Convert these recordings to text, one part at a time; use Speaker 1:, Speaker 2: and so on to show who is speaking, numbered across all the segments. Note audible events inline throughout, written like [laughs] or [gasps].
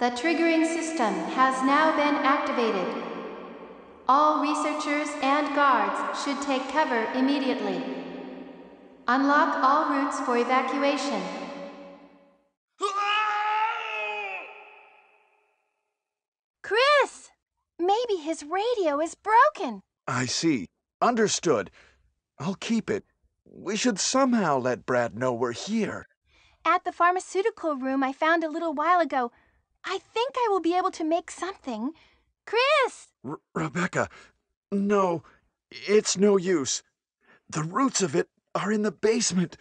Speaker 1: The triggering system has now been activated. All researchers and guards should take cover immediately. Unlock all routes for evacuation.
Speaker 2: Chris! Maybe his radio is broken.
Speaker 3: I see. Understood. I'll keep it. We should somehow let Brad know we're here.
Speaker 2: At the pharmaceutical room I found a little while ago, I think I will be able to make something. Chris!
Speaker 3: R- Rebecca, no, it's no use. The roots of it are in the basement.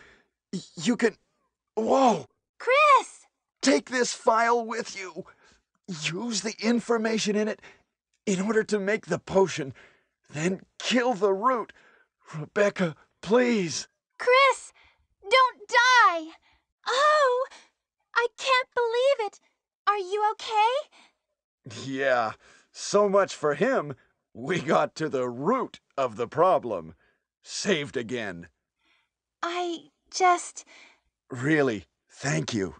Speaker 3: Y- You can. Whoa!
Speaker 2: Chris!
Speaker 3: Take this file with you. Use the information in it in order to make the potion. Then kill the root. Rebecca, please.
Speaker 2: Chris! Don't die! Oh! I can't believe it! Are you okay?
Speaker 3: Yeah, so much for him. We got to the root of the problem. Saved again.
Speaker 2: I just.
Speaker 3: Really, thank you.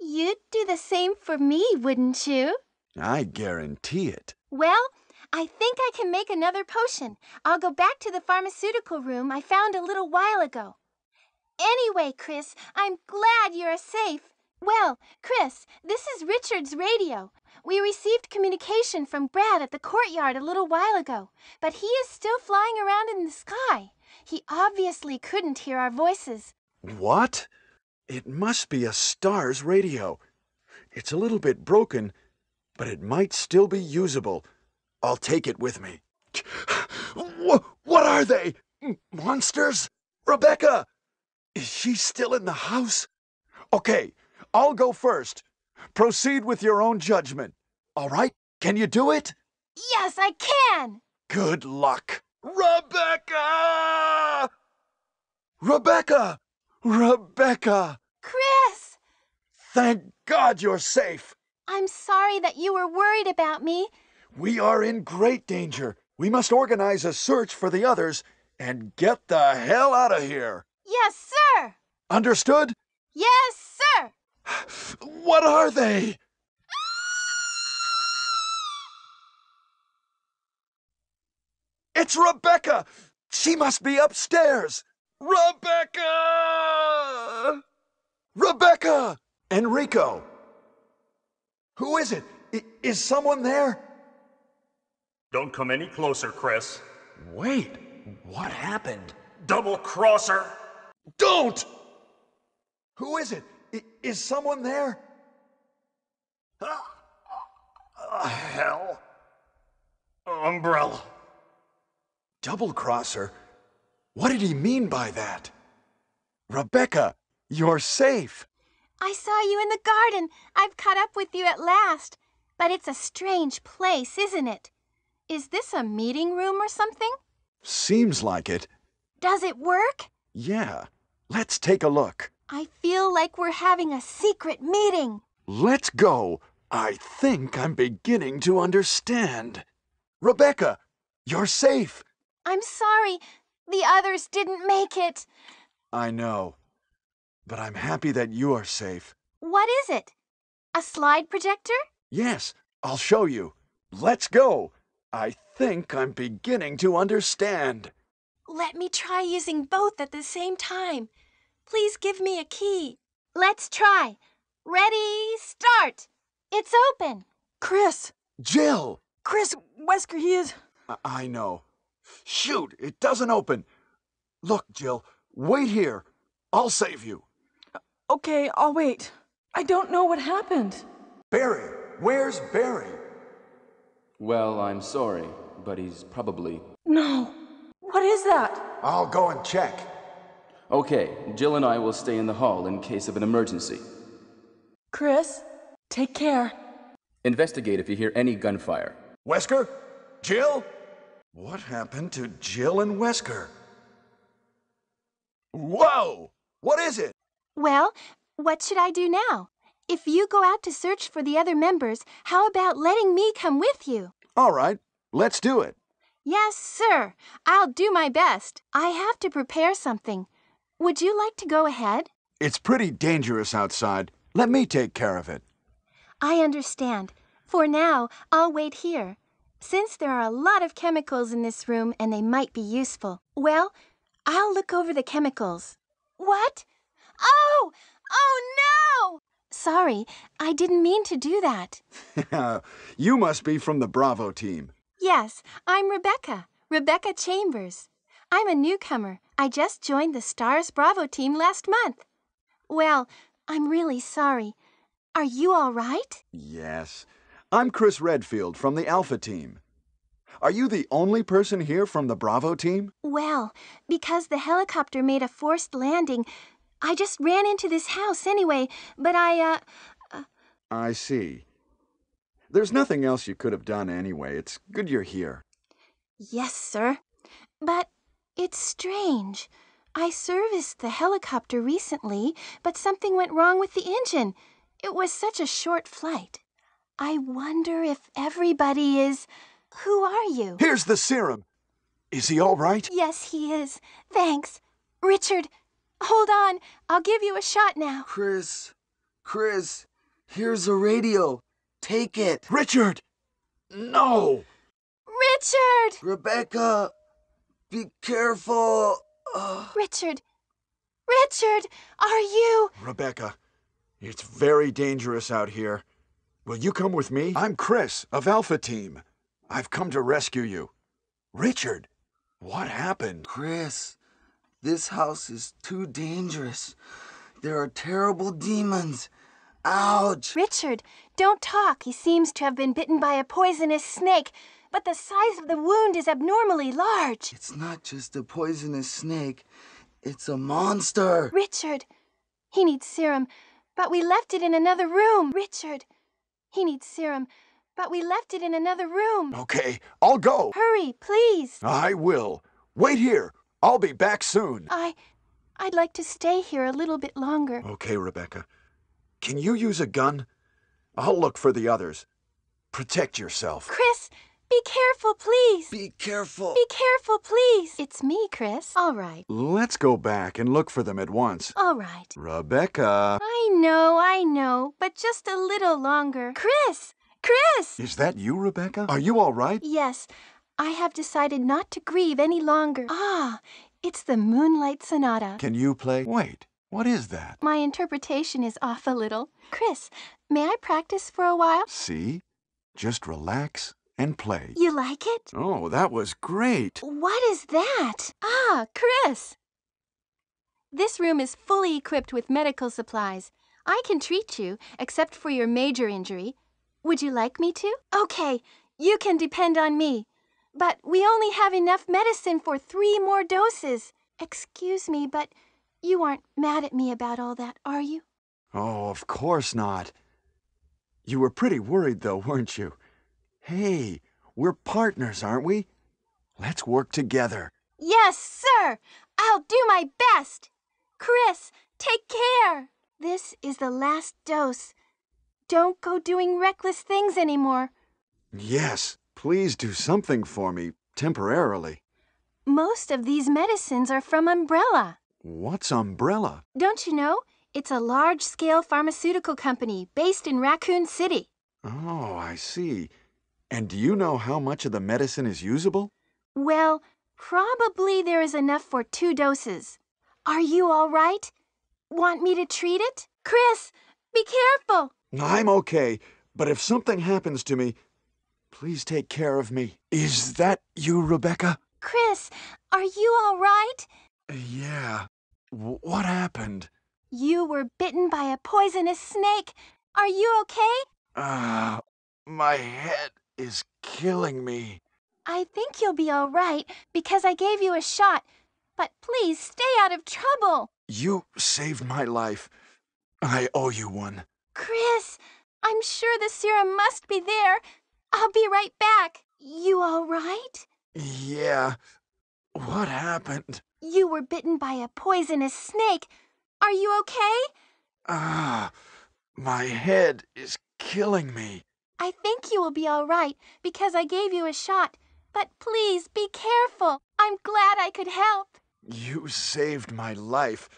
Speaker 2: You'd do the same for me, wouldn't you?
Speaker 3: I guarantee it.
Speaker 2: Well, I think I can make another potion. I'll go back to the pharmaceutical room I found a little while ago. Anyway, Chris, I'm glad you're safe. Well, Chris, this is Richard's radio. We received communication from Brad at the courtyard a little while ago, but he is still flying around in the sky. He obviously couldn't hear our voices.
Speaker 3: What? It must be a star's radio. It's a little bit broken, but it might still be usable. I'll take it with me. Wh- What are they? Monsters? Rebecca! Is she still in the house? Okay, I'll go first. Proceed with your own judgment. All right? Can you do it?
Speaker 2: Yes, I can!
Speaker 3: Good luck. Rebecca! Rebecca! Rebecca!
Speaker 2: Chris!
Speaker 3: Thank God you're safe.
Speaker 2: I'm sorry that you were worried about me.
Speaker 3: We are in great danger. We must organize a search for the others and get the hell out of here.
Speaker 2: Yes, sir!
Speaker 3: Understood?
Speaker 2: Yes, sir!
Speaker 3: What are they? It's Rebecca! She must be upstairs! Rebecca! Rebecca! Enrico! Who is it? I- is someone there?
Speaker 4: Don't come any closer, Chris.
Speaker 3: Wait, what happened?
Speaker 4: Double crosser!
Speaker 3: Don't! Who is it? I- is someone there?
Speaker 4: Ah, hell. Umbrella.
Speaker 3: Double crosser? What did he mean by that? Rebecca, you're safe.
Speaker 2: I saw you in the garden. I've caught up with you at last. But it's a strange place, isn't it? Is this a meeting room or something?
Speaker 3: Seems like it.
Speaker 2: Does it work?
Speaker 3: Yeah. Let's take a look.
Speaker 2: I feel like we're having a secret meeting.
Speaker 3: Let's go. I think I'm beginning to understand. Rebecca, you're safe.
Speaker 2: I'm sorry. The others didn't make it.
Speaker 3: I know. But I'm happy that you are safe.
Speaker 2: What is it? A slide projector?
Speaker 3: Yes, I'll show you. Let's go. I think I'm beginning to understand.
Speaker 2: Let me try using both at the same time. Please give me a key. Let's try. Ready, start. It's open.
Speaker 5: Chris!
Speaker 3: Jill!
Speaker 5: Chris, Wesker, he is.
Speaker 3: I, I know. Shoot, it doesn't open. Look, Jill, wait here. I'll save you.
Speaker 5: Okay, I'll wait. I don't know what happened.
Speaker 3: Barry, where's Barry?
Speaker 6: Well, I'm sorry, but he's probably.
Speaker 5: No. What is that?
Speaker 3: I'll go and check.
Speaker 6: Okay, Jill and I will stay in the hall in case of an emergency.
Speaker 5: Chris, take care.
Speaker 6: Investigate if you hear any gunfire.
Speaker 3: Wesker? Jill? What happened to Jill and Wesker? Whoa! What is it?
Speaker 2: Well, what should I do now? If you go out to search for the other members, how about letting me come with you?
Speaker 3: All right, let's do it.
Speaker 2: Yes, sir. I'll do my best. I have to prepare something. Would you like to go ahead?
Speaker 3: It's pretty dangerous outside. Let me take care of it.
Speaker 2: I understand. For now, I'll wait here. Since there are a lot of chemicals in this room and they might be useful, well, I'll look over the chemicals. What? Oh! Oh no! Sorry, I didn't mean to do that. [laughs]
Speaker 3: you must be from the Bravo team.
Speaker 2: Yes, I'm Rebecca, Rebecca Chambers. I'm a newcomer. I just joined the Stars Bravo team last month. Well, I'm really sorry. Are you all right?
Speaker 3: Yes. I'm Chris Redfield from the Alpha team. Are you the only person here from the Bravo team?
Speaker 2: Well, because the helicopter made a forced landing, I just ran into this house anyway, but I, uh.
Speaker 3: I see. There's nothing else you could have done anyway. It's good you're here.
Speaker 2: Yes, sir. But it's strange. I serviced the helicopter recently, but something went wrong with the engine. It was such a short flight. I wonder if everybody is. Who are you?
Speaker 3: Here's the serum. Is he all right?
Speaker 2: Yes, he is. Thanks. Richard, hold on. I'll give you a shot now.
Speaker 7: Chris, Chris, here's a radio. Take it.
Speaker 3: Richard! No!
Speaker 2: Richard!
Speaker 7: Rebecca, be careful. Ugh.
Speaker 2: Richard! Richard! Are you.
Speaker 3: Rebecca, it's very dangerous out here. Will you come with me? I'm Chris of Alpha Team. I've come to rescue you. Richard, what happened?
Speaker 7: Chris, this house is too dangerous. There are terrible demons. Ouch!
Speaker 2: Richard, don't talk. He seems to have been bitten by a poisonous snake, but the size of the wound is abnormally large.
Speaker 7: It's not just a poisonous snake, it's a monster.
Speaker 2: Richard, he needs serum, but we left it in another room. Richard, he needs serum, but we left it in another room.
Speaker 3: Okay, I'll go.
Speaker 2: Hurry, please.
Speaker 3: I will. Wait here. I'll be back soon.
Speaker 2: I. I'd like to stay here a little bit longer.
Speaker 3: Okay, Rebecca. Can you use a gun? I'll look for the others. Protect yourself.
Speaker 2: Chris, be careful, please.
Speaker 7: Be careful.
Speaker 2: Be careful, please. It's me, Chris. All right.
Speaker 3: Let's go back and look for them at once.
Speaker 2: All right.
Speaker 3: Rebecca.
Speaker 2: I know, I know, but just a little longer. Chris! Chris!
Speaker 3: Is that you, Rebecca? Are you all right?
Speaker 2: Yes, I have decided not to grieve any longer. Ah, it's the Moonlight Sonata.
Speaker 3: Can you play? Wait, what is that?
Speaker 2: My interpretation is off a little. Chris, may I practice for a while?
Speaker 3: See? Just relax and play.
Speaker 2: You like it?
Speaker 3: Oh, that was great.
Speaker 2: What is that? Ah, Chris! This room is fully equipped with medical supplies. I can treat you, except for your major injury. Would you like me to? Okay, you can depend on me. But we only have enough medicine for three more doses. Excuse me, but you aren't mad at me about all that, are you?
Speaker 3: Oh, of course not. You were pretty worried, though, weren't you? Hey, we're partners, aren't we? Let's work together.
Speaker 2: Yes, sir! I'll do my best! Chris, take care! This is the last dose. Don't go doing reckless things anymore.
Speaker 3: Yes, please do something for me, temporarily.
Speaker 2: Most of these medicines are from Umbrella.
Speaker 3: What's Umbrella?
Speaker 2: Don't you know? It's a large scale pharmaceutical company based in Raccoon City.
Speaker 3: Oh, I see. And do you know how much of the medicine is usable?
Speaker 2: Well, probably there is enough for two doses. Are you all right? Want me to treat it? Chris, be careful!
Speaker 3: I'm okay, but if something happens to me, please take care of me. Is that you, Rebecca?
Speaker 2: Chris, are you all right?
Speaker 3: Yeah. W- what happened?
Speaker 2: You were bitten by a poisonous snake. Are you okay?
Speaker 3: Ah, my head is killing me.
Speaker 2: I think you'll be all right because I gave you a shot. But please stay out of trouble.
Speaker 3: You saved my life. I owe you one.
Speaker 2: Chris, I'm sure the serum must be there. I'll be right back. You all right?
Speaker 3: Yeah. What happened?
Speaker 2: You were bitten by a poisonous snake. Are you okay?
Speaker 3: Ah, my head is killing me.
Speaker 2: I think you will be all right because I gave you a shot. But please be careful. I'm glad I could help.
Speaker 3: You saved my life.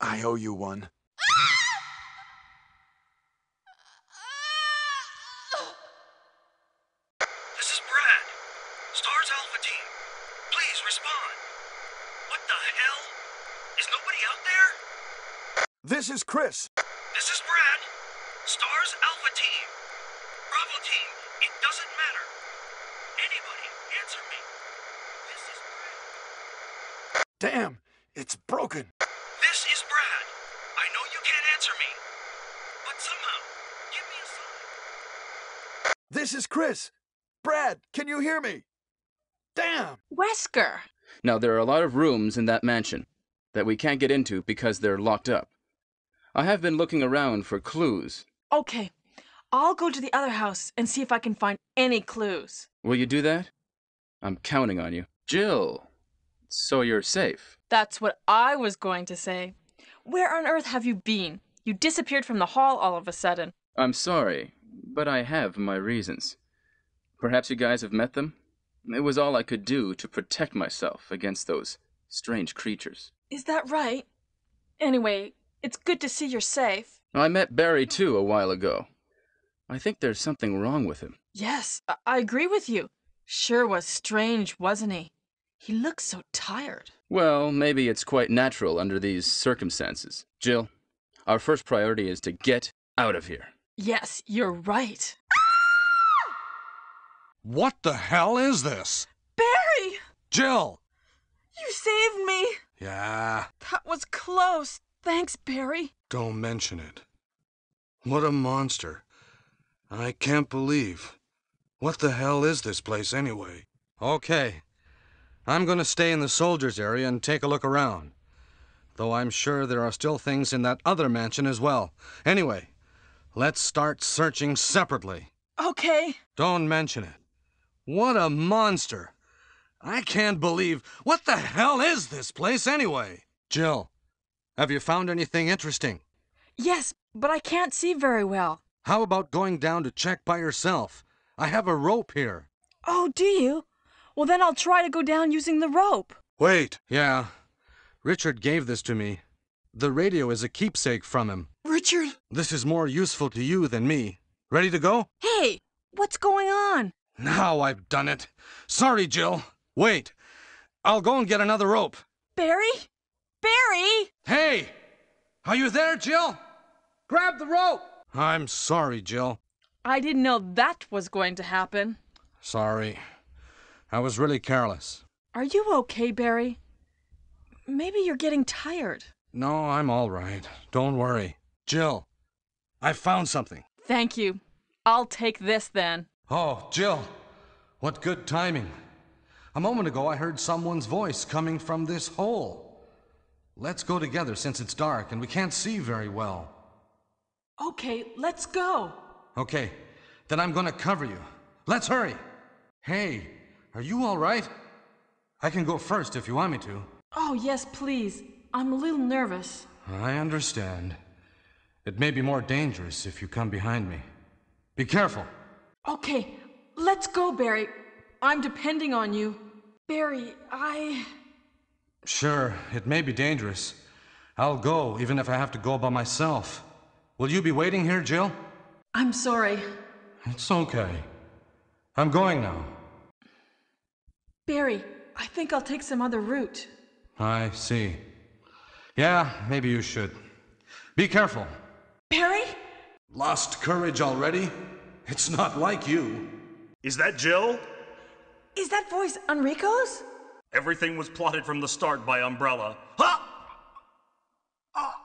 Speaker 3: I owe you one.
Speaker 8: This is Brad. Stars Alpha Team. Please respond. What the hell? Is nobody out there?
Speaker 3: This is Chris.
Speaker 8: This is Brad. Stars Alpha Team. Bravo Team. It doesn't matter. Anybody, answer me. This is Brad.
Speaker 3: Damn, it's broken.
Speaker 8: This is Brad. I know you can't answer me. But somehow, give me a sign.
Speaker 3: This is Chris. Brad, can you hear me? Damn.
Speaker 5: Wesker!
Speaker 6: Now, there are a lot of rooms in that mansion that we can't get into because they're locked up. I have been looking around for clues.
Speaker 5: Okay, I'll go to the other house and see if I can find any clues.
Speaker 6: Will you do that? I'm counting on you. Jill, so you're safe.
Speaker 5: That's what I was going to say. Where on earth have you been? You disappeared from the hall all of a sudden.
Speaker 6: I'm sorry, but I have my reasons. Perhaps you guys have met them? It was all I could do to protect myself against those strange creatures.
Speaker 5: Is that right? Anyway, it's good to see you're safe.
Speaker 6: I met Barry too a while ago. I think there's something wrong with him.
Speaker 5: Yes, I, I agree with you. Sure was strange, wasn't he? He looks so tired.
Speaker 6: Well, maybe it's quite natural under these circumstances. Jill, our first priority is to get out of here.
Speaker 5: Yes, you're right.
Speaker 9: What the hell is this?
Speaker 5: Barry!
Speaker 9: Jill!
Speaker 5: You saved me!
Speaker 9: Yeah,
Speaker 5: That was close. Thanks, Barry.
Speaker 9: don't mention it. What a monster. I can't believe. What the hell is this place anyway? Okay. I'm gonna stay in the soldiers area and take a look around. Though I'm sure there are still things in that other mansion as well. Anyway, let's start searching separately.
Speaker 5: Okay.
Speaker 9: Don't mention it. What a monster. I can't believe. What the hell is this place anyway? Jill, have you found anything interesting?
Speaker 5: Yes, but I can't see very well.
Speaker 9: How about going down to check by yourself? I have a rope here.
Speaker 5: Oh, do you? Well, then I'll try to go down using the rope.
Speaker 9: Wait. Yeah. Richard gave this to me. The radio is a keepsake from him.
Speaker 5: Richard?
Speaker 9: This is more useful to you than me. Ready to go?
Speaker 5: Hey, what's going on?
Speaker 9: Now I've done it. Sorry, Jill. Wait. I'll go and get another rope.
Speaker 5: Barry? Barry!
Speaker 9: Hey! Are you there, Jill? Grab the rope! I'm sorry, Jill.
Speaker 5: I didn't know that was going to happen.
Speaker 9: Sorry. I was really careless.
Speaker 5: Are you okay, Barry? Maybe you're getting tired.
Speaker 9: No, I'm all right. Don't worry. Jill, I found something.
Speaker 5: Thank you. I'll take this then.
Speaker 9: Oh, Jill, what good timing. A moment ago, I heard someone's voice coming from this hole. Let's go together since it's dark and we can't see very well.
Speaker 5: Okay, let's go.
Speaker 9: Okay, then I'm gonna cover you. Let's hurry. Hey, are you all right? I can go first if you want me to.
Speaker 5: Oh, yes, please. I'm a little nervous.
Speaker 9: I understand. It may be more dangerous if you come behind me. Be careful.
Speaker 5: Okay, let's go, Barry. I'm depending on you. Barry, I.
Speaker 9: Sure, it may be dangerous. I'll go, even if I have to go by myself. Will you be waiting here, Jill?
Speaker 5: I'm sorry.
Speaker 9: It's okay. I'm going now.
Speaker 5: Barry, I think I'll take some other route.
Speaker 9: I see. Yeah, maybe you should. Be careful.
Speaker 5: Barry?
Speaker 9: Lost courage already? It's not like you.
Speaker 4: Is that Jill?
Speaker 5: Is that voice Enrico's?
Speaker 4: Everything was plotted from the start by Umbrella. Ha! Ah!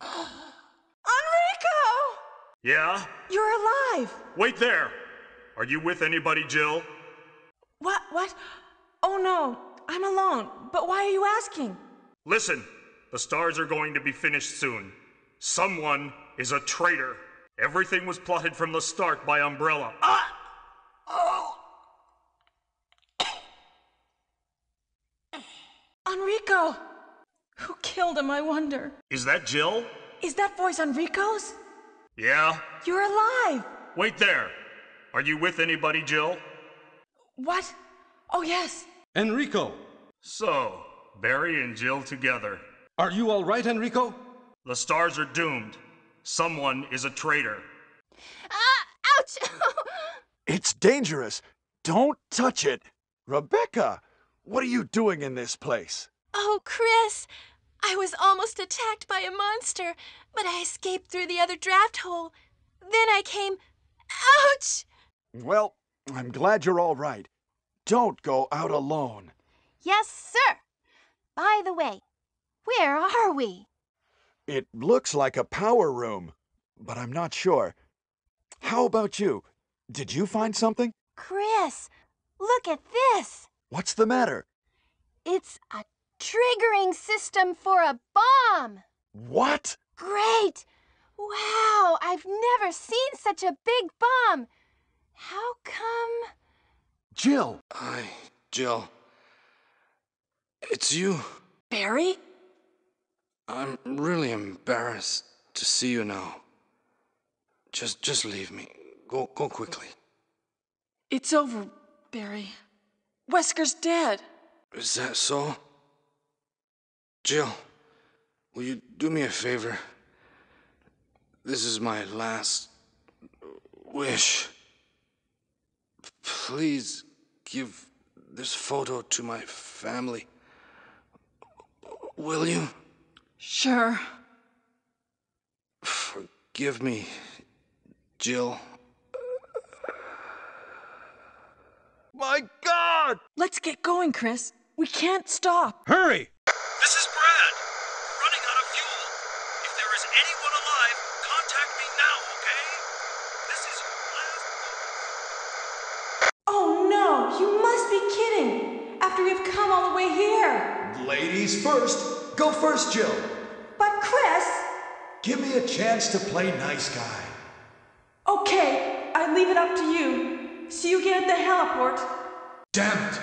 Speaker 4: [gasps]
Speaker 5: Enrico!
Speaker 4: Yeah?
Speaker 5: You're alive!
Speaker 4: Wait there! Are you with anybody, Jill?
Speaker 5: What? What? Oh no, I'm alone. But why are you asking?
Speaker 4: Listen, the stars are going to be finished soon. Someone is a traitor. Everything was plotted from the start by Umbrella. Ah! Oh! [coughs]
Speaker 5: Enrico! Who killed him, I wonder?
Speaker 4: Is that Jill?
Speaker 5: Is that voice Enrico's?
Speaker 4: Yeah?
Speaker 5: You're alive!
Speaker 4: Wait there. Are you with anybody, Jill?
Speaker 5: What? Oh, yes.
Speaker 9: Enrico!
Speaker 4: So, Barry and Jill together.
Speaker 9: Are you all right, Enrico?
Speaker 4: The stars are doomed. Someone is a traitor.
Speaker 2: Ah, ouch! [laughs]
Speaker 3: It's dangerous. Don't touch it. Rebecca, what are you doing in this place?
Speaker 2: oh, Chris, I was almost attacked by a monster, but I escaped through the other draft hole. Then I came. Ouch!
Speaker 3: Well, I'm glad you're all right. Don't go out alone.
Speaker 2: Yes, sir. By the way, where are we?
Speaker 3: It looks like a power room, but I'm not sure. How about you? Did you find something?
Speaker 2: Chris, look at this.
Speaker 3: What's the matter?
Speaker 2: It's a triggering system for a bomb.
Speaker 3: What?
Speaker 2: Great! Wow, I've never seen such a big bomb. How come?
Speaker 3: Jill,
Speaker 9: Hi, Jill. It's you.
Speaker 5: Barry?
Speaker 9: I'm really embarrassed to see you now. Just just leave me. Go go quickly.
Speaker 5: It's over, Barry. Wesker's dead.
Speaker 9: Is that so? Jill, will you do me a favor? This is my last wish. Please give this photo to my family. Will you?
Speaker 5: Sure.
Speaker 9: Forgive me, Jill.
Speaker 3: my God!
Speaker 5: Let's get going, Chris. We can't stop.
Speaker 9: Hurry!
Speaker 8: This is Brad. We're running out of fuel. If there is anyone alive, contact me now, okay? This is your last
Speaker 10: Oh no, you must be kidding! After we've come all the way here!
Speaker 11: Ladies first. Go first, Jill.
Speaker 10: But Chris!
Speaker 11: Give me a chance to play nice guy.
Speaker 10: Okay, I leave it up to you. See you again at the heliport.
Speaker 11: Damn it!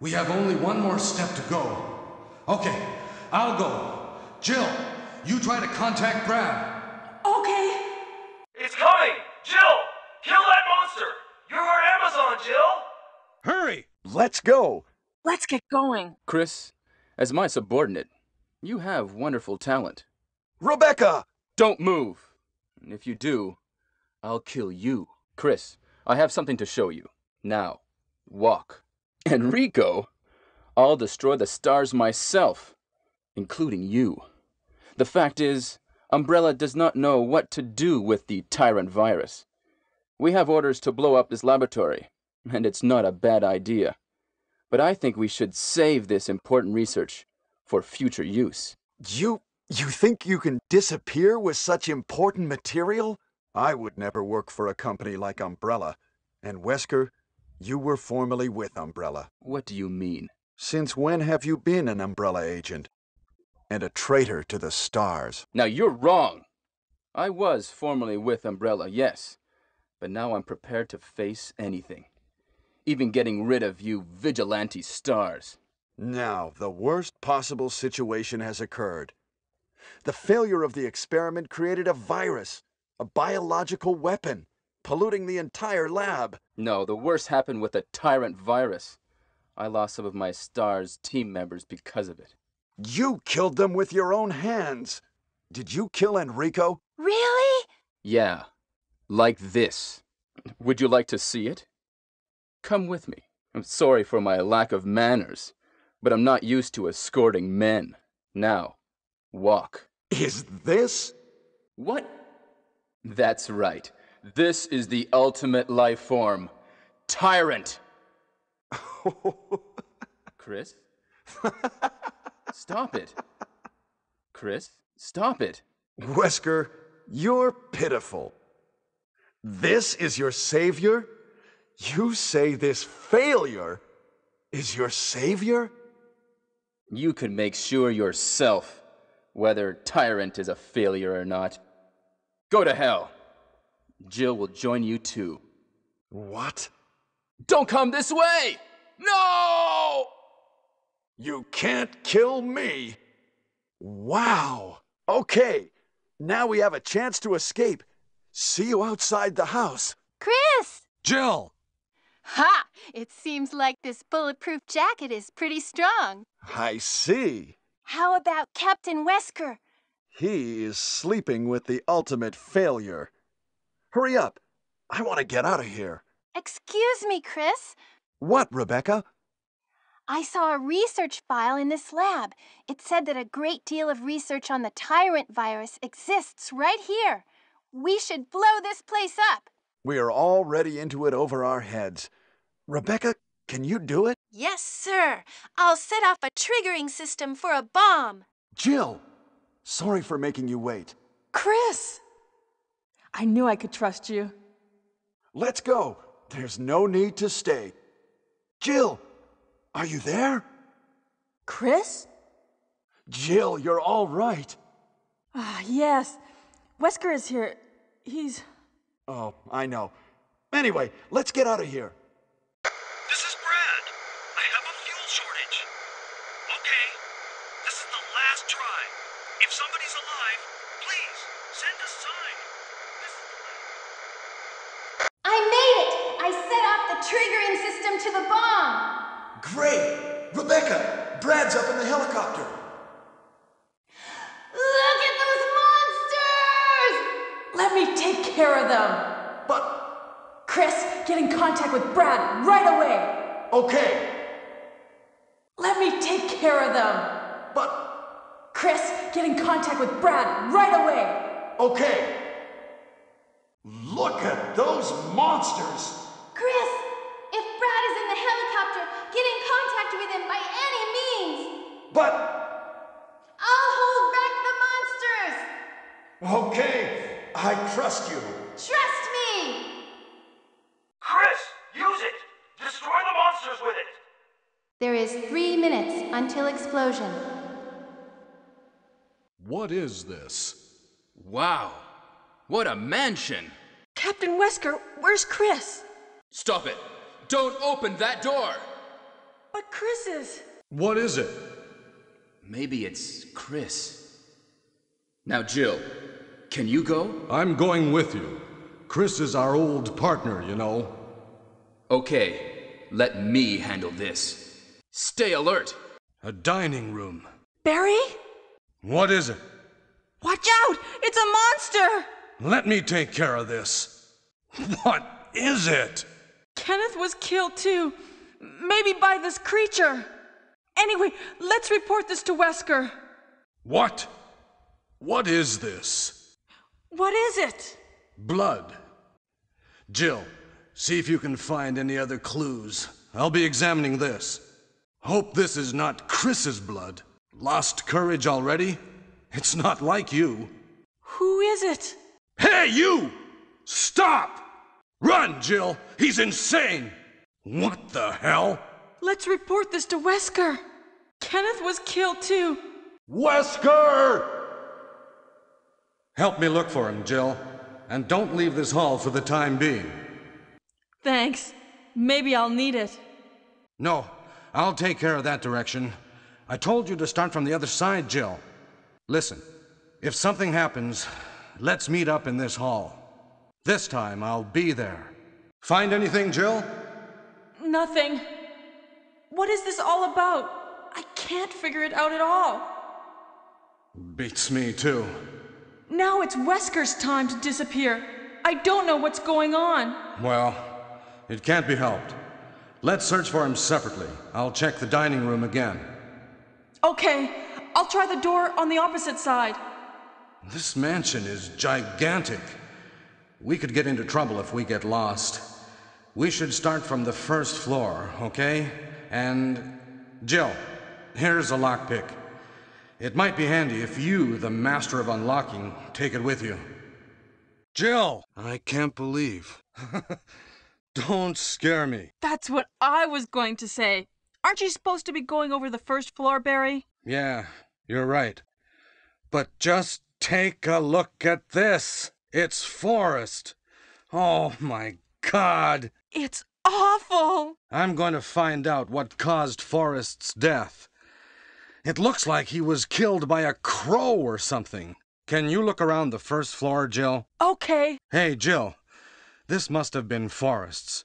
Speaker 11: We have only one more step to go. Okay, I'll go. Jill, you try to contact Brad.
Speaker 10: Okay.
Speaker 8: It's coming! Jill! Kill that monster! You're our Amazon, Jill!
Speaker 9: Hurry!
Speaker 3: Let's go.
Speaker 5: Let's get going.
Speaker 6: Chris, as my subordinate, you have wonderful talent.
Speaker 3: Rebecca!
Speaker 6: Don't move. If you do, I'll kill you. Chris, I have something to show you. Now, walk. [laughs] Enrico, I'll destroy the stars myself, including you. The fact is, Umbrella does not know what to do with the tyrant virus. We have orders to blow up this laboratory, and it's not a bad idea. But I think we should save this important research for future use.
Speaker 3: You you think you can disappear with such important material? I would never work for a company like Umbrella. And Wesker, you were formerly with Umbrella.
Speaker 6: What do you mean?
Speaker 3: Since when have you been an Umbrella agent? And a traitor to the stars.
Speaker 6: Now you're wrong. I was formerly with Umbrella, yes, but now I'm prepared to face anything. Even getting rid of you vigilante stars.
Speaker 3: Now, the worst possible situation has occurred. The failure of the experiment created a virus, a biological weapon, polluting the entire lab.
Speaker 6: No, the worst happened with the tyrant virus. I lost some of my star's team members because of it.
Speaker 3: You killed them with your own hands. Did you kill Enrico?
Speaker 2: Really?
Speaker 6: Yeah, like this. Would you like to see it? Come with me. I'm sorry for my lack of manners, but I'm not used to escorting men. Now, walk.
Speaker 3: Is this?
Speaker 6: What? That's right. This is the ultimate life form Tyrant. [laughs] Chris? Stop it. Chris, stop it.
Speaker 3: Wesker, you're pitiful. This is your savior? You say this failure is your savior?
Speaker 6: You can make sure yourself whether Tyrant is a failure or not. Go to hell. Jill will join you too.
Speaker 3: What?
Speaker 6: Don't come this way! No!
Speaker 3: You can't kill me. Wow. Okay, now we have a chance to escape. See you outside the house.
Speaker 2: Chris!
Speaker 9: Jill!
Speaker 2: Ha! It seems like this bulletproof jacket is pretty strong.
Speaker 3: I see.
Speaker 2: How about Captain Wesker?
Speaker 3: He is sleeping with the ultimate failure. Hurry up. I want to get out of here.
Speaker 2: Excuse me, Chris.
Speaker 3: What, Rebecca?
Speaker 2: I saw a research file in this lab. It said that a great deal of research on the tyrant virus exists right here. We should blow this place up.
Speaker 3: We are already into it over our heads. Rebecca, can you do it?
Speaker 2: Yes, sir. I'll set off a triggering system for a bomb.
Speaker 3: Jill, sorry for making you wait.
Speaker 12: Chris! I knew I could trust you.
Speaker 3: Let's go. There's no need to stay. Jill, are you there?
Speaker 12: Chris?
Speaker 3: Jill, you're all right.
Speaker 12: Ah, yes. Wesker is here. He's.
Speaker 3: Oh, I know. Anyway, let's get out of here.
Speaker 8: This is Brad. I have a fuel shortage. Okay, this is the last try. If somebody's alive, please send a sign. This is the last.
Speaker 2: I made it! I set off the triggering system to the bomb!
Speaker 3: Great! Rebecca, Brad's up in the helicopter.
Speaker 2: Look at those monsters!
Speaker 5: Let me take care of them.
Speaker 3: But,
Speaker 5: Chris, get in contact with Brad right away.
Speaker 3: Okay.
Speaker 5: Let me take care of them.
Speaker 3: But,
Speaker 5: Chris, get in contact with Brad right away.
Speaker 3: okay. Look at those monsters.
Speaker 2: Chris, if Brad is in the helicopter, get in contact with him by any means!
Speaker 3: But,
Speaker 2: I'll hold back the monsters!
Speaker 3: okay, I trust you.
Speaker 2: Trust me!
Speaker 8: Chris, use it! Destroy the monsters with it!
Speaker 13: There is three minutes until explosion.
Speaker 9: What is this?
Speaker 6: Wow. What a mansion.
Speaker 5: Captain Wesker, where's Chris?
Speaker 6: Stop it. Don't open that door.
Speaker 5: But Chris is.
Speaker 9: What is it?
Speaker 6: Maybe it's Chris. Now, Jill, can you go?
Speaker 9: I'm going with you. Chris is our old partner, you know.
Speaker 6: Okay, let me handle this. Stay alert.
Speaker 9: A dining room.
Speaker 5: Barry?
Speaker 9: What is it?
Speaker 5: Watch out! It's a monster!
Speaker 9: Let me take care of this. What is it?
Speaker 5: Kenneth was killed too. Maybe by this creature. Anyway, let's report this to Wesker.
Speaker 9: What? What is this?
Speaker 5: What is it?
Speaker 9: Blood. Jill, see if you can find any other clues. I'll be examining this. Hope this is not Chris's blood. Lost courage already? It's not like you.
Speaker 5: Who is it?
Speaker 9: Hey, you! Stop! Run, Jill! He's insane! What the hell?
Speaker 5: Let's report this to Wesker. Kenneth was killed too.
Speaker 9: Wesker! Help me look for him, Jill. And don't leave this hall for the time being.
Speaker 12: Thanks. Maybe I'll need it.
Speaker 9: No, I'll take care of that direction. I told you to start from the other side, Jill. Listen, if something happens, let's meet up in this hall. This time I'll be there. Find anything, Jill?
Speaker 5: Nothing. What is this all about? I can't figure it out at all.
Speaker 9: Beats me, too.
Speaker 5: Now it's Wesker's time to disappear. I don't know what's going on.
Speaker 9: Well, it can't be helped. Let's search for him separately. I'll check the dining room again.
Speaker 5: Okay, I'll try the door on the opposite side.
Speaker 9: This mansion is gigantic. We could get into trouble if we get lost. We should start from the first floor, okay? And. Jill, here's a lockpick. It might be handy if you, the master of unlocking, take it with you. Jill! I can't believe. [laughs] Don't scare me.
Speaker 12: That's what I was going to say. Aren't you supposed to be going over the first floor, Barry?
Speaker 9: Yeah, you're right. But just take a look at this. It's Forrest. Oh my god.
Speaker 12: It's awful.
Speaker 9: I'm going to find out what caused Forrest's death. It looks like he was killed by a crow or something. Can you look around the first floor, Jill?
Speaker 12: Okay.
Speaker 9: Hey, Jill. This must have been Forrest's.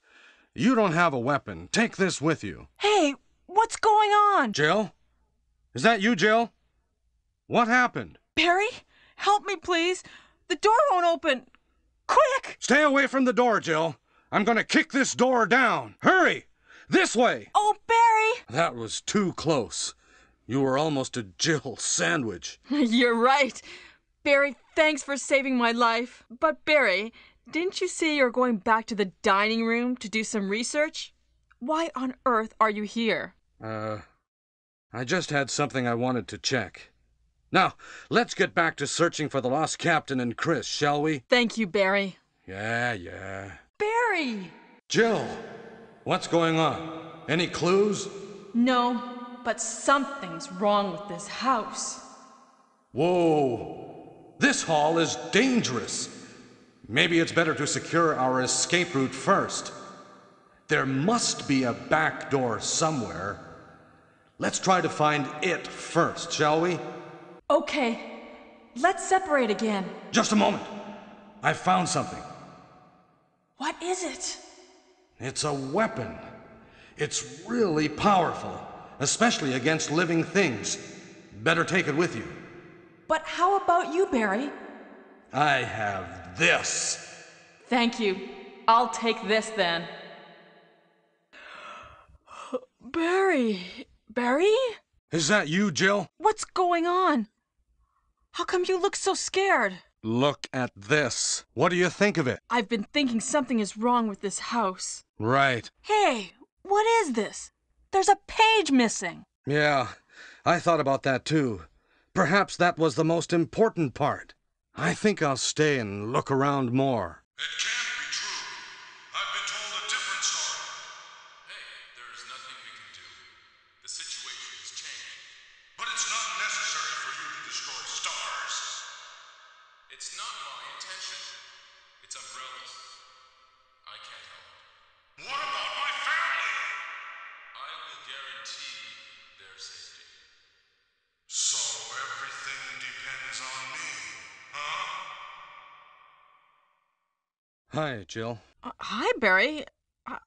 Speaker 9: You don't have a weapon. Take this with you.
Speaker 12: Hey, what's going on?
Speaker 9: Jill? Is that you, Jill? What happened?
Speaker 12: Barry, help me, please. The door won't open. Quick!
Speaker 9: Stay away from the door, Jill. I'm going to kick this door down. Hurry! This way!
Speaker 10: Oh, Barry!
Speaker 9: That was too close. You were almost a Jill sandwich. [laughs]
Speaker 5: You're right. Barry, thanks for saving my life. But, Barry, didn't you say you're going back to the dining room to do some research? Why on earth are you here?
Speaker 9: Uh, I just had something I wanted to check. Now, let's get back to searching for the lost captain and Chris, shall we?
Speaker 5: Thank you, Barry.
Speaker 9: Yeah, yeah.
Speaker 10: Barry!
Speaker 9: Jill, what's going on? Any clues?
Speaker 5: No, but something's wrong with this house.
Speaker 9: Whoa! This hall is dangerous. Maybe it's better to secure our escape route first. There must be a back door somewhere. Let's try to find it first, shall we?
Speaker 5: Okay, let's separate again.
Speaker 9: Just a moment. I found something.
Speaker 10: What is it?
Speaker 9: It's a weapon. It's really powerful, especially against living things. Better take it with you.
Speaker 10: But how about you, Barry?
Speaker 9: I have this.
Speaker 5: Thank you. I'll take this then. [gasps] Barry. Barry?
Speaker 9: Is that you, Jill?
Speaker 5: What's going on? How come you look so scared?
Speaker 9: Look at this. What do you think of it?
Speaker 5: I've been thinking something is wrong with this house.
Speaker 9: Right.
Speaker 5: Hey, what is this? There's a page missing.
Speaker 9: Yeah, I thought about that too. Perhaps that was the most important part. I think I'll stay and look around more.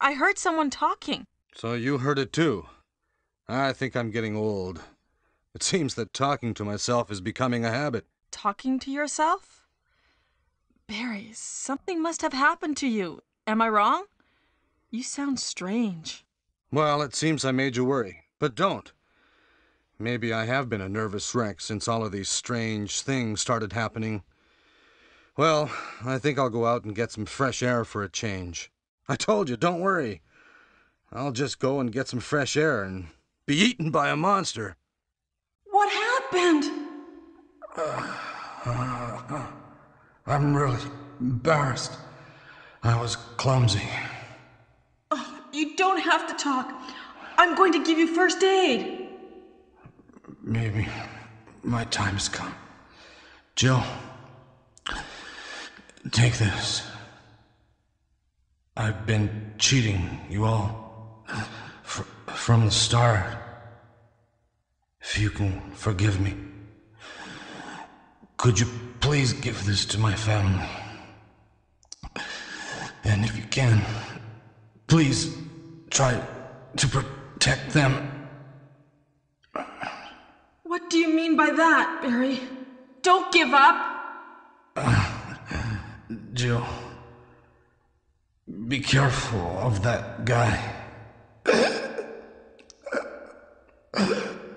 Speaker 11: I-,
Speaker 5: heard someone talking.
Speaker 9: So you heard it too. I think I'm getting old. It seems that talking to myself is becoming a habit.
Speaker 5: Talking to yourself? Barry, something must have happened to you. Am I wrong? You sound strange.
Speaker 9: Well, it seems I made you worry, but don't. Maybe I have been a nervous wreck since all of these strange things started happening. Well, I think I'll go out and get some fresh air for a change. I told you, don't worry. I'll just go and get some fresh air and be eaten by a monster.
Speaker 10: What happened? [sighs]
Speaker 11: I'm really embarrassed. I was clumsy.
Speaker 10: Oh, you don't have to talk. I'm going to give you first aid.
Speaker 11: Maybe my time has come. Jill, take this. I've been cheating you all fr- from the start. If you can forgive me, could you please give this to my family? And if you can, please try to protect them.
Speaker 10: What do you mean by that, Barry? Don't give up.
Speaker 11: Uh, Jill, be careful of that guy.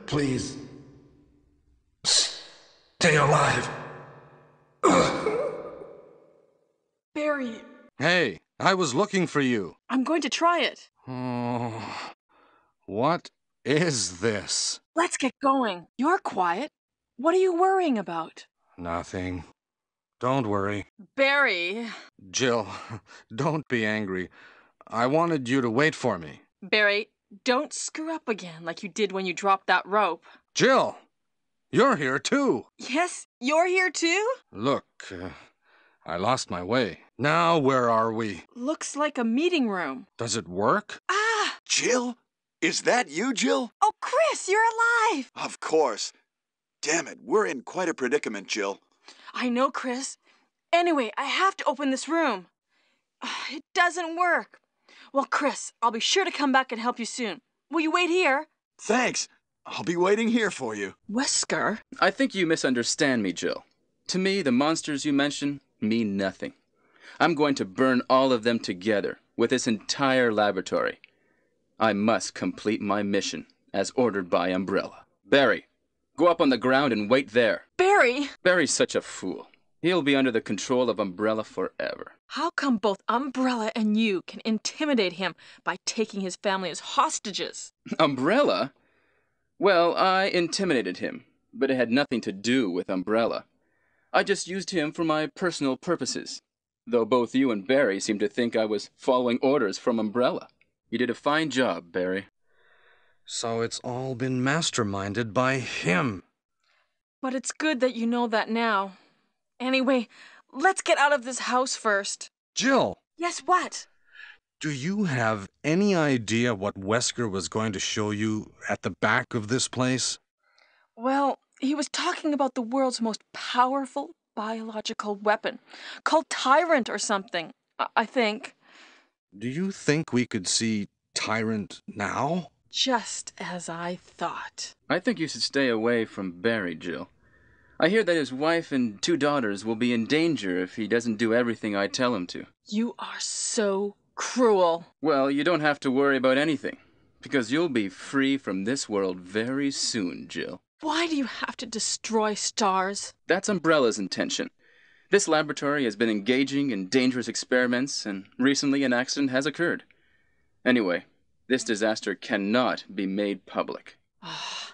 Speaker 11: Please, stay alive.
Speaker 10: Barry,
Speaker 9: Hey, I was looking for you.
Speaker 5: I'm going to try it.
Speaker 9: Oh, what is this?
Speaker 5: Let's get going. You're quiet. What are you worrying about?
Speaker 9: Nothing. Don't worry.
Speaker 5: Barry.
Speaker 9: Jill, [laughs] don't be angry. I wanted you to wait for me.
Speaker 5: Barry, don't screw up again like you did when you dropped that rope.
Speaker 9: Jill, you're here too.
Speaker 5: Yes, you're here too?
Speaker 9: Look, uh, I lost my way. Now where are we?
Speaker 5: Looks like a meeting room.
Speaker 9: Does it work?
Speaker 5: Ah!
Speaker 3: Jill? Is that you, Jill?
Speaker 5: Oh, Chris, you're alive!
Speaker 3: Of course. Damn it, we're in quite a predicament, Jill.
Speaker 5: I know, Chris. Anyway, I have to open this room. [sighs] It doesn't work. Well, Chris, I'll be sure to come back and help you soon. Will you wait here?
Speaker 3: Thanks. I'll be waiting here for you.
Speaker 5: Wesker?
Speaker 6: I think you misunderstand me, Jill. To me, the monsters you mention mean nothing. I'm going to burn all of them together with this entire laboratory. I must complete my mission as ordered by Umbrella. Barry, go up on the ground and wait there.
Speaker 5: Barry!
Speaker 6: Barry's such a fool. He'll be under the control of Umbrella forever.
Speaker 5: How come both Umbrella and you can intimidate him by taking his family as hostages? [laughs]
Speaker 6: Umbrella? Well, I intimidated him, but it had nothing to do with Umbrella. I just used him for my personal purposes, though both you and Barry seem to think I was following orders from Umbrella. You did a fine job, Barry.
Speaker 9: So it's all been masterminded by him.
Speaker 5: But it's good that you know that now. Anyway, let's get out of this house first.
Speaker 9: Jill,
Speaker 5: Yes, what?
Speaker 9: do you have any idea what Wesker was going to show you at the back of this place?
Speaker 5: Well, he was talking about the world's most powerful biological weapon, called Tyrant or something, I, I think.
Speaker 9: Do you think we could see Tyrant now?
Speaker 5: Just as I thought.
Speaker 6: I think you should stay away from Barry, Jill. I hear that his wife and two daughters will be in danger if he doesn't do everything I tell him to.
Speaker 5: You are so cruel.
Speaker 6: Well, you don't have to worry about anything, because you'll be free from this world very soon, Jill.
Speaker 5: Why do you have to destroy stars?
Speaker 6: That's Umbrella's intention. This laboratory has been engaging in dangerous experiments, and recently an accident has occurred. Anyway, this disaster cannot be made public.
Speaker 5: Ah,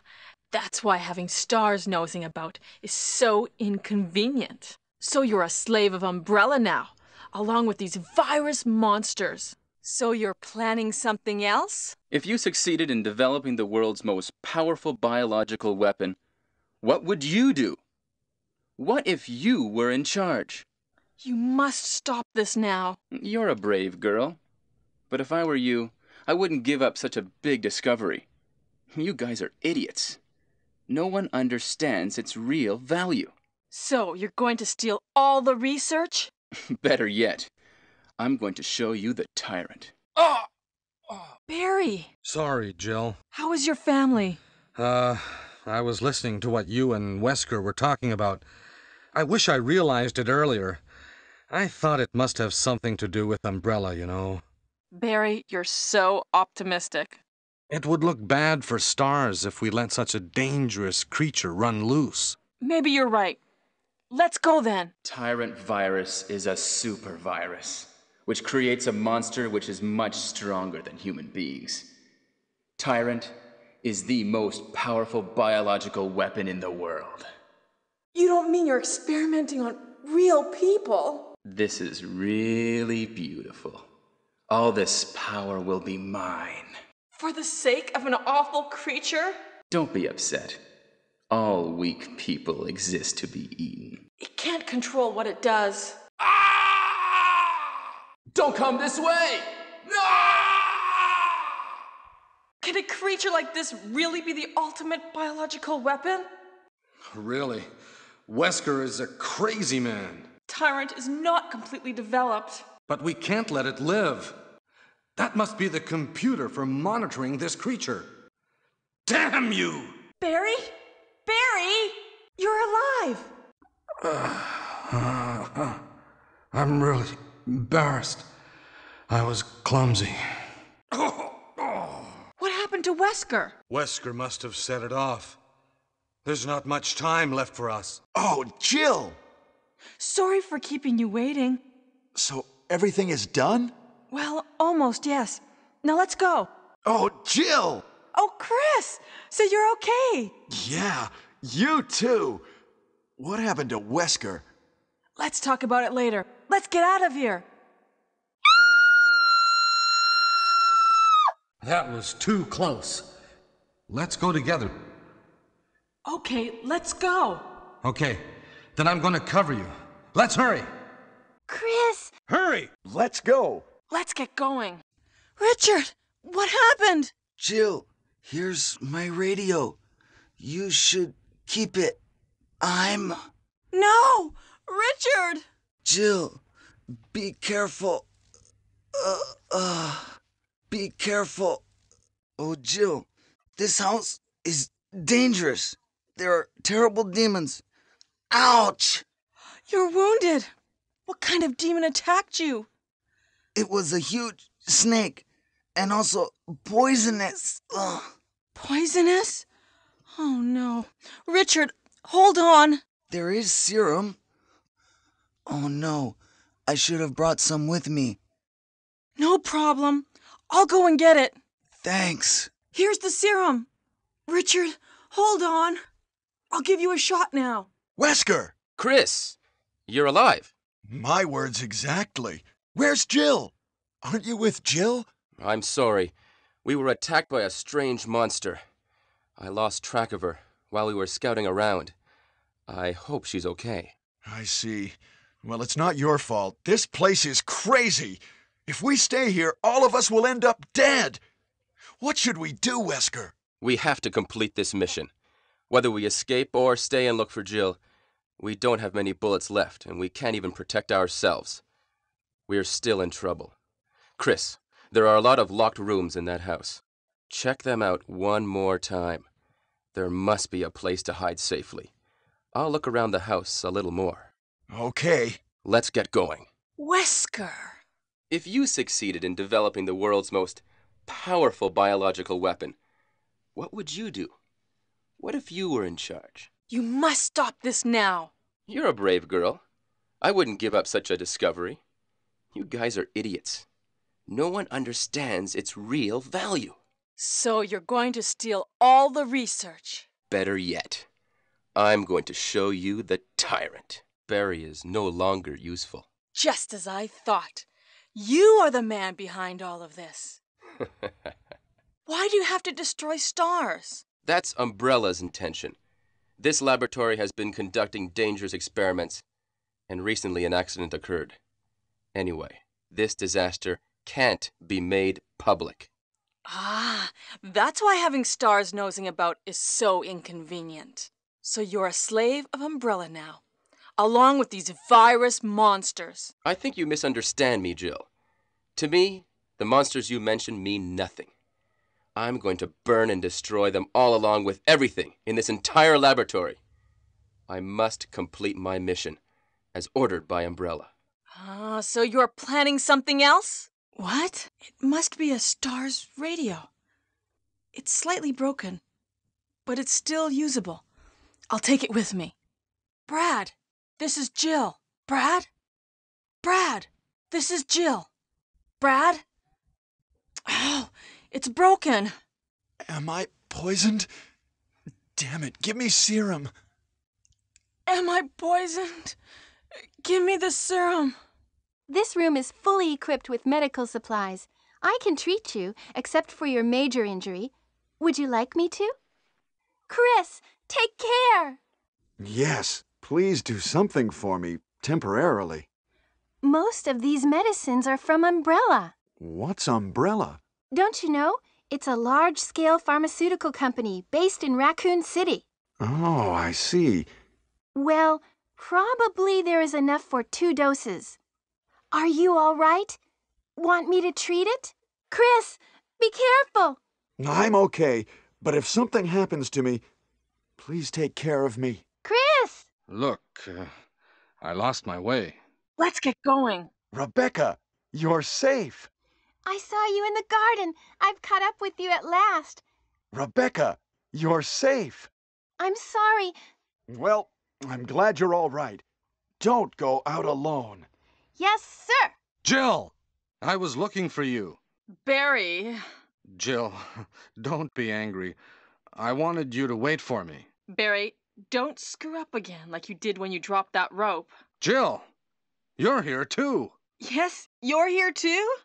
Speaker 5: That's why having stars nosing about is so inconvenient. So you're a slave of Umbrella now, along with these virus monsters. So you're planning something else?
Speaker 6: If you succeeded in developing the world's most powerful biological weapon, what would you do? What if you were in charge?
Speaker 5: You must stop this now.
Speaker 6: You're a brave girl. But if I were you, I wouldn't give up such a big discovery. You guys are idiots. No one understands its real value.
Speaker 5: So you're going to steal all the research? [laughs]
Speaker 6: Better yet, I'm going to show you the tyrant.
Speaker 5: Barry,
Speaker 9: Sorry, Jill.
Speaker 5: how is your family?
Speaker 9: Uh, I was listening to what you and Wesker were talking about. I wish I realized it earlier. I thought it must have something to do with Umbrella, you know.
Speaker 5: Barry, you're so optimistic.
Speaker 9: It would look bad for stars if we let such a dangerous creature run loose.
Speaker 5: Maybe you're right. Let's go then.
Speaker 6: Tyrant virus is a super virus, which creates a monster which is much stronger than human beings. Tyrant is the most powerful biological weapon in the world.
Speaker 5: You don't mean you're experimenting on real people?
Speaker 6: This is really beautiful. All this power will be mine.
Speaker 5: For the sake of an awful creature?
Speaker 6: Don't be upset. All weak people exist to be eaten.
Speaker 5: It can't control what it does. Ah!
Speaker 6: Don't come this way! Ah!
Speaker 5: Can a creature like this really be the ultimate biological weapon?
Speaker 9: Really? Wesker is a crazy man.
Speaker 5: Tyrant is not completely developed.
Speaker 9: But we can't let it live. That must be the computer for monitoring this creature. Damn you!
Speaker 5: Barry? Barry! You're alive! [sighs]
Speaker 9: I'm really embarrassed. I was clumsy.
Speaker 5: What happened to Wesker?
Speaker 9: Wesker must have set it off. There's not much time left for us.
Speaker 3: Oh, Jill!
Speaker 5: Sorry for keeping you waiting.
Speaker 3: So everything is done?
Speaker 5: Well, almost, yes. Now let's go.
Speaker 3: Oh, Jill!
Speaker 5: Oh, Chris! So you're okay.
Speaker 3: Yeah, you too. What happened to Wesker?
Speaker 5: Let's talk about it later. Let's get out of here.
Speaker 9: That was too close. Let's go together.
Speaker 5: Okay, let's go.
Speaker 9: Okay, then I'm going to cover you. Let's hurry.
Speaker 2: Chris!
Speaker 9: Hurry!
Speaker 3: Let's go.
Speaker 5: Let's get going. Richard, what happened?
Speaker 7: Jill, here's my radio. You should keep it. I'm.
Speaker 5: No! Richard!
Speaker 7: Jill, be careful. Uh, uh, be careful. Oh, Jill, this house is dangerous. There are terrible demons. Ouch!
Speaker 5: You're wounded.
Speaker 14: What kind of demon attacked you?
Speaker 7: It was a huge snake and also poisonous. Ugh.
Speaker 14: Poisonous? Oh no. Richard, hold on.
Speaker 7: There is serum. Oh no, I should have brought some with me.
Speaker 14: No problem. I'll go and get it.
Speaker 7: Thanks.
Speaker 14: Here's the serum. Richard, hold on. I'll give you a shot now.
Speaker 3: Wesker!
Speaker 15: Chris, you're alive.
Speaker 3: My words exactly. Where's Jill? Aren't you with Jill?
Speaker 15: I'm sorry. We were attacked by a strange monster. I lost track of her while we were scouting around. I hope she's okay.
Speaker 3: I see. Well, it's not your fault. This place is crazy. If we stay here, all of us will end up dead. What should we do, Wesker?
Speaker 15: We have to complete this mission. Whether we escape or stay and look for Jill, we don't have many bullets left, and we can't even protect ourselves. We're still in trouble. Chris, there are a lot of locked rooms in that house. Check them out one more time. There must be a place to hide safely. I'll look around the house a little more.
Speaker 3: Okay.
Speaker 15: Let's get going.
Speaker 14: Wesker.
Speaker 15: If you succeeded in developing the world's most powerful biological weapon, what would you do? What if you were in charge?
Speaker 5: You must stop this now.
Speaker 15: You're a brave girl. I wouldn't give up such a discovery. You guys are idiots. No one understands its real value.
Speaker 5: So you're going to steal all the research.
Speaker 15: Better yet, I'm going to show you the tyrant. Barry is no longer useful.
Speaker 5: Just as I thought. You are the man behind all of this. [laughs] Why do you have to destroy stars?
Speaker 15: That's Umbrella's intention. This laboratory has been conducting dangerous experiments, and recently an accident occurred. Anyway, this disaster can't be made public.
Speaker 5: Ah, that's why having stars nosing about is so inconvenient. So you're a slave of Umbrella now, along with these virus monsters.
Speaker 15: I think you misunderstand me, Jill. To me, the monsters you mention mean nothing. I'm going to burn and destroy them all along with everything in this entire laboratory. I must complete my mission, as ordered by Umbrella.
Speaker 5: Ah, so you're planning something else? What? It must be a star's radio. It's slightly broken, but it's still usable. I'll take it with me. Brad, this is Jill. Brad? Brad, this is Jill. Brad? Oh, it's broken.
Speaker 3: Am I poisoned? Damn it, give me serum.
Speaker 5: Am I poisoned? Give me the serum.
Speaker 2: This room is fully equipped with medical supplies. I can treat you, except for your major injury. Would you like me to? Chris, take care!
Speaker 3: Yes, please do something for me, temporarily.
Speaker 2: Most of these medicines are from Umbrella.
Speaker 3: What's Umbrella?
Speaker 2: Don't you know? It's a large scale pharmaceutical company based in Raccoon City.
Speaker 3: Oh, I see.
Speaker 2: Well, probably there is enough for two doses. Are you all right? Want me to treat it? Chris, be careful!
Speaker 3: I'm okay, but if something happens to me, please take care of me.
Speaker 2: Chris!
Speaker 9: Look, uh, I lost my way.
Speaker 5: Let's get going.
Speaker 3: Rebecca, you're safe.
Speaker 2: I saw you in the garden. I've caught up with you at last.
Speaker 3: Rebecca, you're safe.
Speaker 2: I'm sorry.
Speaker 3: Well, I'm glad you're all right. Don't go out alone.
Speaker 2: Yes, sir.
Speaker 9: Jill! I was looking for you.
Speaker 5: Barry.
Speaker 9: Jill, [laughs] don't be angry. I wanted you to wait for me.
Speaker 5: Barry, don't screw up again like you did when you dropped that rope.
Speaker 9: Jill! You're here too.
Speaker 5: Yes, you're here too?